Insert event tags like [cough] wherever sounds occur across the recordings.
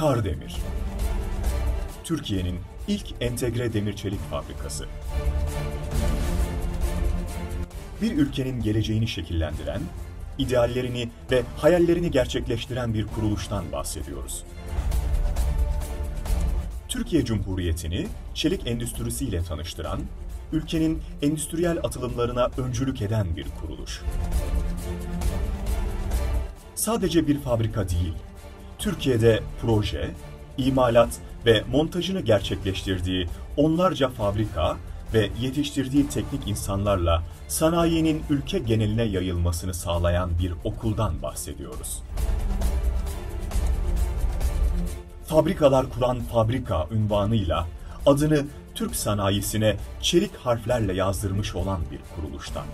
Kardemir. Türkiye'nin ilk entegre demir çelik fabrikası. Bir ülkenin geleceğini şekillendiren, ideallerini ve hayallerini gerçekleştiren bir kuruluştan bahsediyoruz. Türkiye Cumhuriyeti'ni çelik endüstrisiyle tanıştıran, ülkenin endüstriyel atılımlarına öncülük eden bir kuruluş. Sadece bir fabrika değil, Türkiye'de proje, imalat ve montajını gerçekleştirdiği onlarca fabrika ve yetiştirdiği teknik insanlarla sanayinin ülke geneline yayılmasını sağlayan bir okuldan bahsediyoruz. Fabrikalar kuran fabrika ünvanıyla adını Türk sanayisine çelik harflerle yazdırmış olan bir kuruluştan.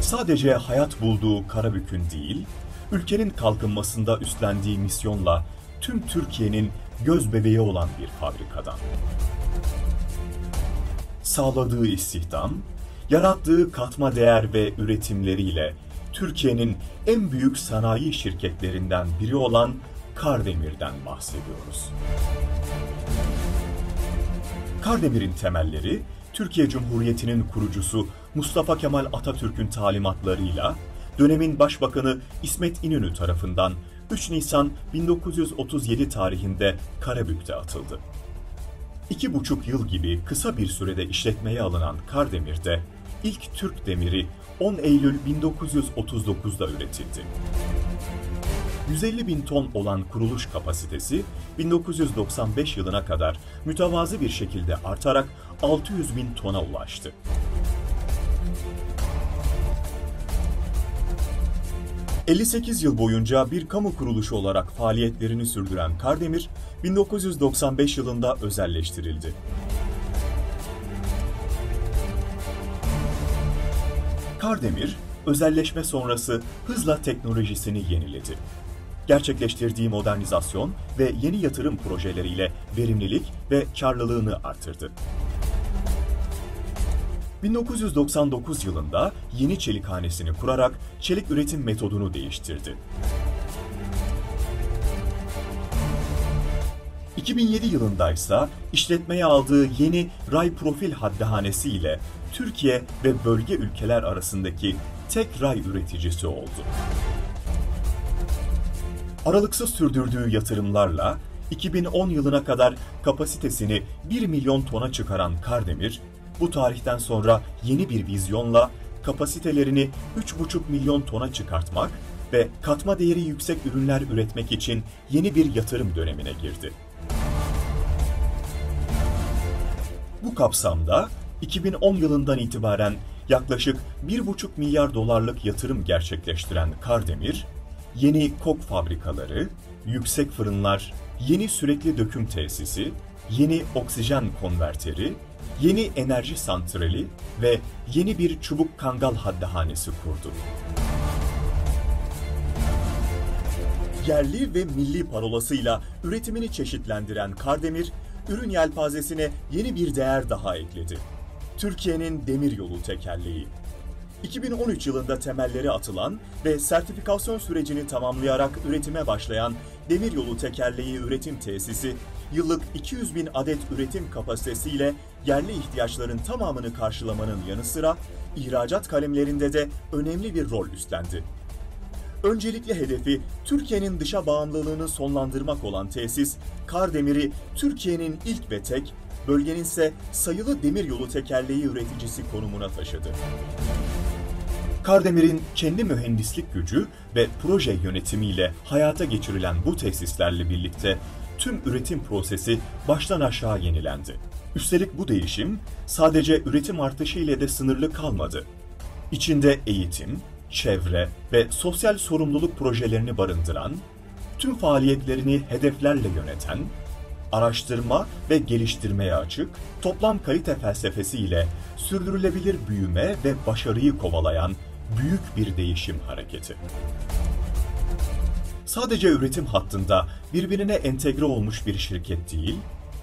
Sadece hayat bulduğu Karabük'ün değil, ülkenin kalkınmasında üstlendiği misyonla tüm Türkiye'nin göz bebeği olan bir fabrikadan. Sağladığı istihdam, yarattığı katma değer ve üretimleriyle Türkiye'nin en büyük sanayi şirketlerinden biri olan Kardemir'den bahsediyoruz. Kardemir'in temelleri Türkiye Cumhuriyeti'nin kurucusu Mustafa Kemal Atatürk'ün talimatlarıyla dönemin Başbakanı İsmet İnönü tarafından 3 Nisan 1937 tarihinde Karabük'te atıldı. İki buçuk yıl gibi kısa bir sürede işletmeye alınan Kardemir'de ilk Türk demiri 10 Eylül 1939'da üretildi. 150 bin ton olan kuruluş kapasitesi 1995 yılına kadar mütevazı bir şekilde artarak 600 bin tona ulaştı. ...58 yıl boyunca bir kamu kuruluşu olarak faaliyetlerini sürdüren Kardemir, 1995 yılında özelleştirildi. Kardemir, özelleşme sonrası hızla teknolojisini yeniledi. Gerçekleştirdiği modernizasyon ve yeni yatırım projeleriyle verimlilik ve karlılığını artırdı. 1999 yılında yeni çelikhanesini kurarak çelik üretim metodunu değiştirdi. 2007 yılında ise işletmeye aldığı yeni ray profil haddehanesi ile Türkiye ve bölge ülkeler arasındaki tek ray üreticisi oldu. Aralıksız sürdürdüğü yatırımlarla 2010 yılına kadar kapasitesini 1 milyon tona çıkaran Kardemir, bu tarihten sonra yeni bir vizyonla kapasitelerini 3,5 milyon tona çıkartmak ve katma değeri yüksek ürünler üretmek için yeni bir yatırım dönemine girdi. Bu kapsamda 2010 yılından itibaren yaklaşık 1,5 milyar dolarlık yatırım gerçekleştiren Kardemir, yeni kok fabrikaları, yüksek fırınlar, yeni sürekli döküm tesisi, yeni oksijen konverteri, yeni enerji santrali ve yeni bir çubuk kangal haddehanesi kurdu. Yerli ve milli parolasıyla üretimini çeşitlendiren Kardemir, ürün yelpazesine yeni bir değer daha ekledi. Türkiye'nin demiryolu tekerleği. 2013 yılında temelleri atılan ve sertifikasyon sürecini tamamlayarak üretime başlayan Demiryolu Tekerleği Üretim Tesisi, yıllık 200 bin adet üretim kapasitesiyle yerli ihtiyaçların tamamını karşılamanın yanı sıra ihracat kalemlerinde de önemli bir rol üstlendi. Öncelikli hedefi Türkiye'nin dışa bağımlılığını sonlandırmak olan tesis, Kardemir'i Türkiye'nin ilk ve tek, bölgenin ise sayılı demiryolu tekerleği üreticisi konumuna taşıdı. Kardemir'in kendi mühendislik gücü ve proje yönetimiyle hayata geçirilen bu tesislerle birlikte tüm üretim prosesi baştan aşağı yenilendi. Üstelik bu değişim sadece üretim artışı ile de sınırlı kalmadı. İçinde eğitim, çevre ve sosyal sorumluluk projelerini barındıran, tüm faaliyetlerini hedeflerle yöneten, araştırma ve geliştirmeye açık, toplam kalite felsefesi ile sürdürülebilir büyüme ve başarıyı kovalayan büyük bir değişim hareketi. Sadece üretim hattında birbirine entegre olmuş bir şirket değil,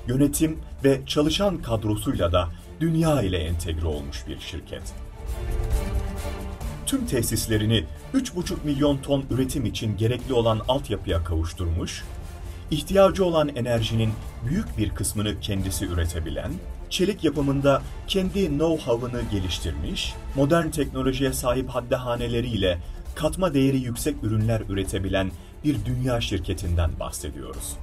yönetim ve çalışan kadrosuyla da dünya ile entegre olmuş bir şirket. tüm tesislerini 3,5 milyon ton üretim için gerekli olan altyapıya kavuşturmuş, ihtiyacı olan enerjinin büyük bir kısmını kendisi üretebilen, çelik yapımında kendi know-how'ını geliştirmiş, modern teknolojiye sahip haddehaneleriyle katma değeri yüksek ürünler üretebilen bir dünya şirketinden bahsediyoruz.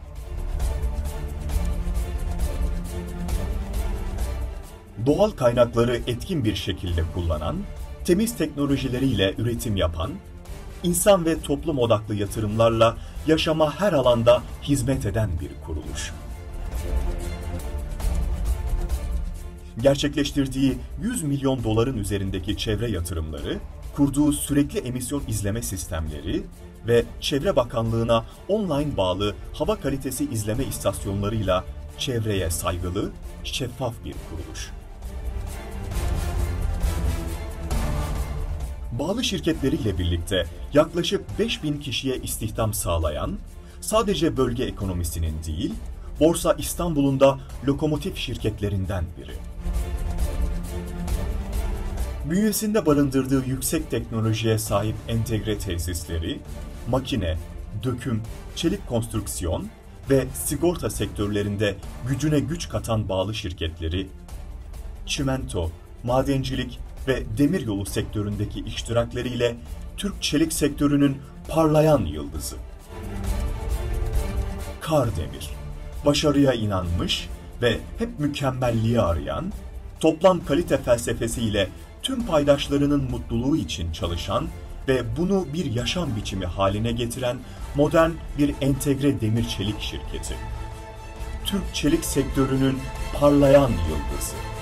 Doğal kaynakları etkin bir şekilde kullanan, temiz teknolojileriyle üretim yapan, insan ve toplum odaklı yatırımlarla yaşama her alanda hizmet eden bir kuruluş. Gerçekleştirdiği 100 milyon doların üzerindeki çevre yatırımları, kurduğu sürekli emisyon izleme sistemleri ve Çevre Bakanlığı'na online bağlı hava kalitesi izleme istasyonlarıyla çevreye saygılı, şeffaf bir kuruluş. Bağlı şirketleriyle birlikte yaklaşık 5000 kişiye istihdam sağlayan, sadece bölge ekonomisinin değil, Borsa İstanbul'un da lokomotif şirketlerinden biri. Bünyesinde barındırdığı yüksek teknolojiye sahip entegre tesisleri, makine, döküm, çelik konstrüksiyon ve sigorta sektörlerinde gücüne güç katan bağlı şirketleri, çimento, madencilik ve demiryolu sektöründeki iştirakleriyle Türk çelik sektörünün parlayan yıldızı. Kardemir, başarıya inanmış ve hep mükemmelliği arayan, toplam kalite felsefesiyle tüm paydaşlarının mutluluğu için çalışan ve bunu bir yaşam biçimi haline getiren modern bir entegre demir çelik şirketi. Türk çelik sektörünün parlayan yıldızı.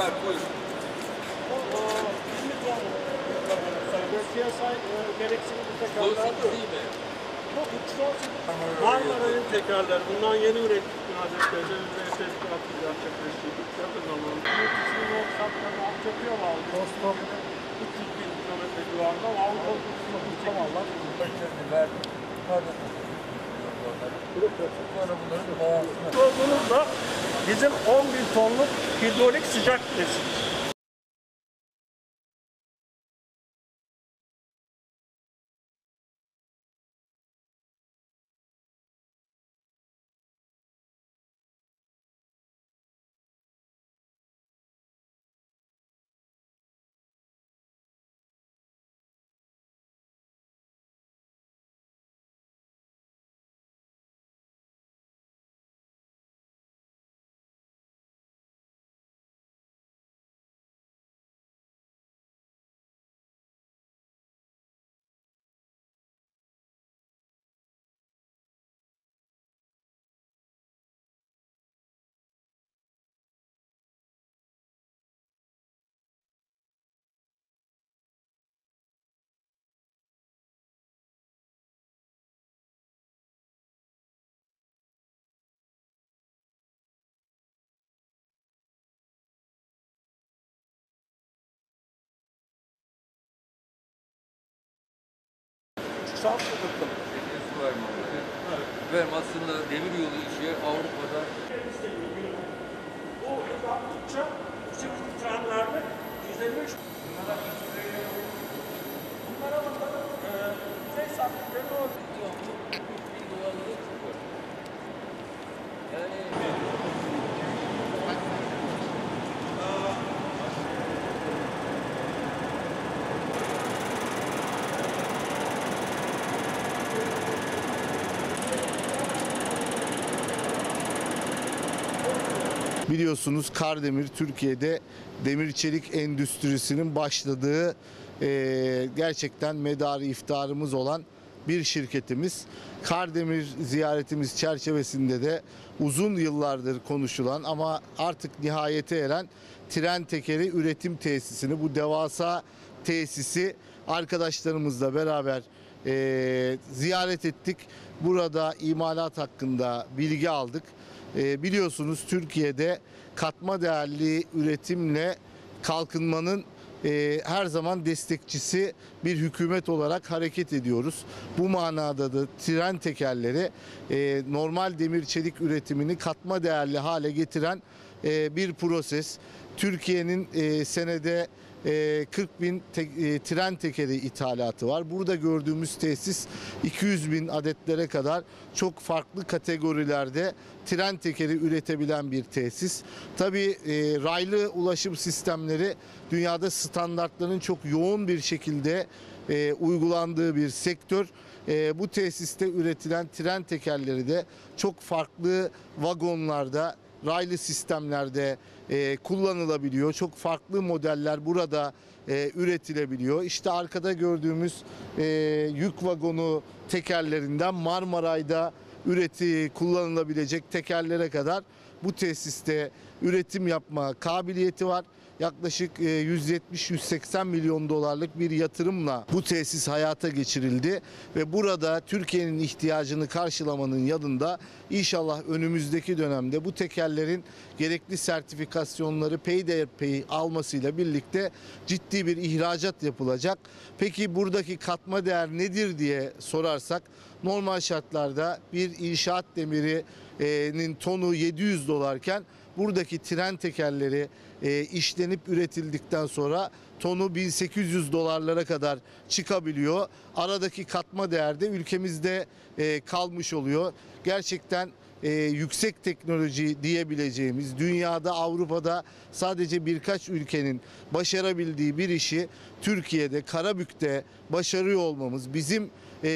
Ver buyur. Piyasa gereksinim Bu tekrarlar sekiz değil mi? Marmara'nın tekrarları. Bundan yeni ürettik Gaziantep'te. Üzerine teslimatı gerçekleştirdik. Yakın zamanda. Yurt dışının yol şartlarını Alçakı'ya bağlı. Rostov 300 bin kilometre civarında. Avrupa Kutlu'nun tamamlar. Ölçerini verdim. Pardon. Sonra bunların bağlantısına. Olduğunuz da bizim 10 bin tonluk hidrolik sıcak desin. Bakalım. Var mı? Ver aslında demir yolu işi Avrupa'da Bu yaptıkça bizim trenlerde 153 Bunlara bakalım. Ee, yüzey sabitleri o. Biliyorsunuz Kardemir Türkiye'de demir çelik endüstrisinin başladığı eee, gerçekten medarı iftarımız olan bir şirketimiz. Kardemir ziyaretimiz çerçevesinde de uzun yıllardır konuşulan ama artık nihayete eren tren tekeri üretim tesisini bu devasa tesisi arkadaşlarımızla beraber eee, ziyaret ettik. Burada imalat hakkında bilgi aldık. E, biliyorsunuz Türkiye'de katma değerli üretimle kalkınmanın e, her zaman destekçisi bir hükümet olarak hareket ediyoruz. Bu manada da tren tekerleri e, normal demir çelik üretimini katma değerli hale getiren e, bir proses. Türkiye'nin senede e, 40 bin te- e, tren tekeri ithalatı var. Burada gördüğümüz tesis 200 bin adetlere kadar çok farklı kategorilerde tren tekeri üretebilen bir tesis. Tabii e, raylı ulaşım sistemleri dünyada standartların çok yoğun bir şekilde e, uygulandığı bir sektör. e, bu tesiste üretilen tren tekerleri de çok farklı vagonlarda, raylı sistemlerde e, kullanılabiliyor. Çok farklı modeller burada e, üretilebiliyor. İşte arkada gördüğümüz e, yük vagonu tekerlerinden Marmaray'da üreti kullanılabilecek tekerlere kadar bu tesiste üretim yapma kabiliyeti var. Yaklaşık e, 170-180 milyon dolarlık bir yatırımla bu tesis hayata geçirildi ve burada Türkiye'nin ihtiyacını karşılamanın yanında inşallah önümüzdeki dönemde bu tekerlerin gerekli sertifikasyonları peyderpey almasıyla birlikte ciddi bir ihracat yapılacak. Peki buradaki katma değer nedir diye sorarsak normal şartlarda bir inşaat demirinin tonu 700 dolarken buradaki tren tekerleri e, işlenip üretildikten sonra tonu 1800 dolarlara kadar çıkabiliyor. Aradaki katma değer de ülkemizde e, kalmış oluyor. Gerçekten e, yüksek teknoloji diyebileceğimiz dünyada Avrupa'da sadece birkaç ülkenin başarabildiği bir işi Türkiye'de Karabük'te başarıyor olmamız bizim e,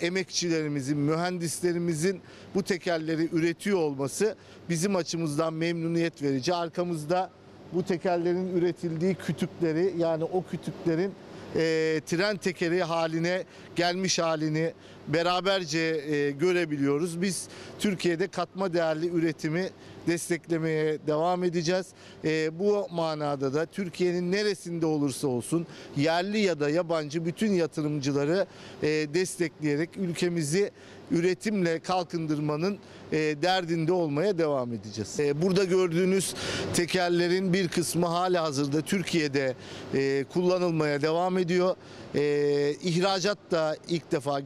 emekçilerimizin, mühendislerimizin bu tekerleri üretiyor olması bizim açımızdan memnuniyet verici. Arkamızda bu tekerlerin üretildiği kütükleri yani o kütüklerin e, tren tekeri haline gelmiş halini beraberce e, görebiliyoruz. Biz Türkiye'de katma değerli üretimi desteklemeye devam edeceğiz. E, bu manada da Türkiye'nin neresinde olursa olsun yerli ya da yabancı bütün yatırımcıları e, destekleyerek ülkemizi üretimle kalkındırmanın e, derdinde olmaya devam edeceğiz. E, burada gördüğünüz tekerlerin bir kısmı hala hazırda Türkiye'de e, kullanılmaya devam ediyor. E, ihracat da ilk defa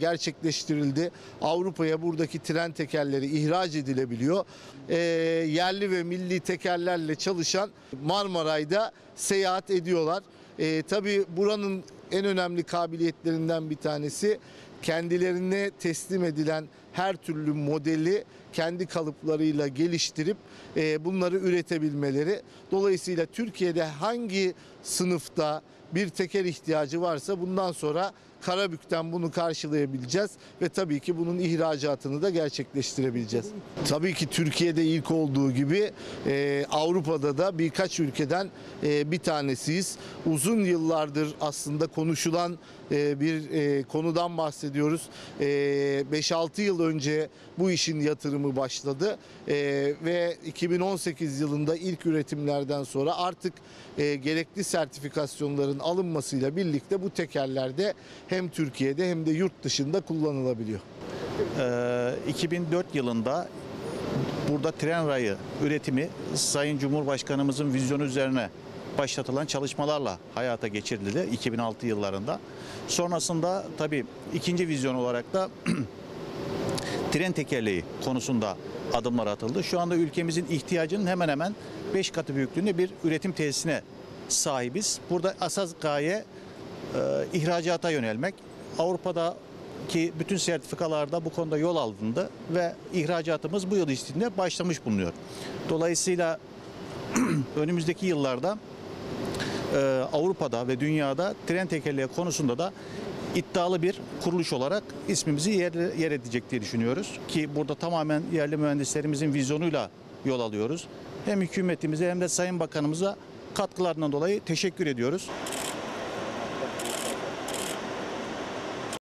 gerçekleştirildi. Avrupa'ya buradaki tren tekerleri ihraç edilebiliyor. E, yerli ve milli tekerlerle çalışan Marmaray'da seyahat ediyorlar. E, tabii buranın en önemli kabiliyetlerinden bir tanesi kendilerine teslim edilen her türlü modeli kendi kalıplarıyla geliştirip e, bunları üretebilmeleri. Dolayısıyla Türkiye'de hangi sınıfta bir teker ihtiyacı varsa bundan sonra Karabük'ten bunu karşılayabileceğiz ve tabii ki bunun ihracatını da gerçekleştirebileceğiz. Tabii ki Türkiye'de ilk olduğu gibi e, Avrupa'da da birkaç ülkeden e, bir tanesiyiz. Uzun yıllardır aslında konuşulan e, bir e, konudan bahsediyoruz. E, 5-6 yıl önce bu işin yatırımı başladı E, ve 2018 yılında ilk üretimlerden sonra artık gerekli sertifikasyonların alınmasıyla birlikte bu tekerlerde hem Türkiye'de hem de yurt dışında kullanılabiliyor. Ee, 2004 yılında burada tren rayı üretimi Sayın Cumhurbaşkanımızın vizyonu üzerine başlatılan çalışmalarla hayata geçirildi 2006 yıllarında. Sonrasında tabii ikinci vizyon olarak da [clears throat] tren tekerleği konusunda adımlar atıldı. Şu anda ülkemizin ihtiyacının hemen hemen 5 katı büyüklüğünde bir üretim tesisine sahibiz. Burada asas gaye e, ihracata yönelmek. Avrupa'daki bütün sertifikalarda bu konuda yol alındı ve ihracatımız bu yıl içinde başlamış bulunuyor. Dolayısıyla [clears throat] önümüzdeki yıllarda e, Avrupa'da ve dünyada tren tekerleği konusunda da iddialı bir kuruluş olarak ismimizi yer, yer edecek diye düşünüyoruz. Ki burada tamamen yerli mühendislerimizin vizyonuyla yol alıyoruz. Hem hükümetimize hem de Sayın Bakanımıza katkılarından dolayı teşekkür ediyoruz.